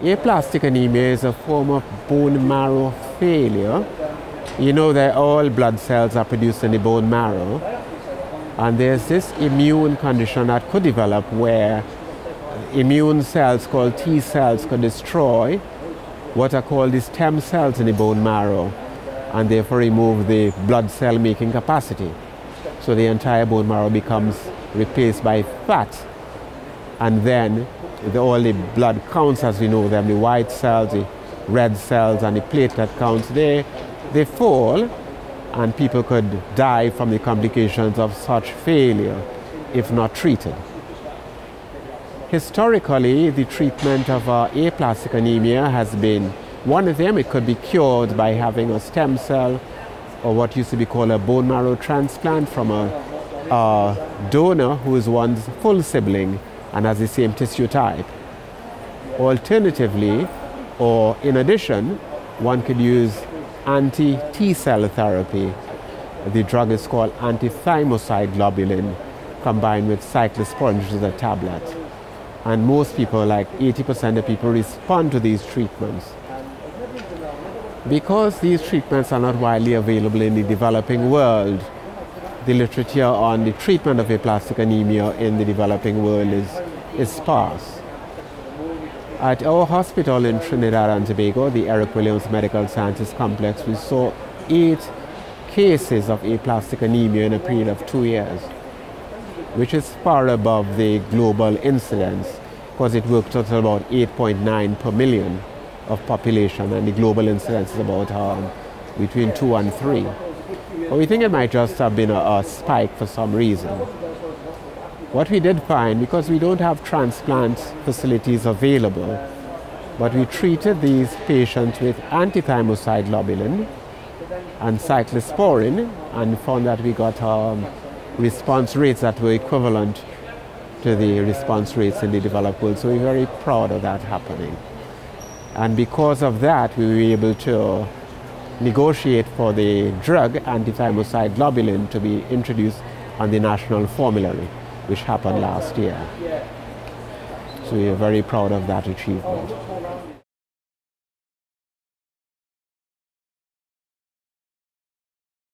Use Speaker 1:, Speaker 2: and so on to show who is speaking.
Speaker 1: Aplastic anemia is a form of bone marrow failure. You know that all blood cells are produced in the bone marrow, and there's this immune condition that could develop where immune cells called T cells could destroy what are called the stem cells in the bone marrow and therefore remove the blood cell making capacity. So the entire bone marrow becomes replaced by fat and then the, all the blood counts as we know them, the white cells, the red cells, and the platelet counts, they, they fall, and people could die from the complications of such failure if not treated. Historically, the treatment of uh, aplastic anemia has been one of them, it could be cured by having a stem cell or what used to be called a bone marrow transplant from a, a donor who is one's full sibling and has the same tissue type. Alternatively, or in addition, one could use anti-T cell therapy. The drug is called antithymocyte globulin combined with cyclosporin, which is a tablet. And most people, like 80% of people, respond to these treatments. Because these treatments are not widely available in the developing world, the literature on the treatment of aplastic anemia in the developing world is, is sparse. At our hospital in Trinidad and Tobago, the Eric Williams Medical Sciences Complex, we saw eight cases of aplastic anemia in a period of two years, which is far above the global incidence because it worked out about 8.9 per million of population and the global incidence is about um, between two and three. But we think it might just have been a, a spike for some reason. What we did find, because we don't have transplant facilities available, but we treated these patients with antithymocyte globulin and cyclosporin and found that we got um, response rates that were equivalent to the response rates in the developed world. So we're very proud of that happening. And because of that, we were able to negotiate for the drug antithymocyte globulin to be introduced on the national formulary, which happened last year. So we are very proud of that achievement.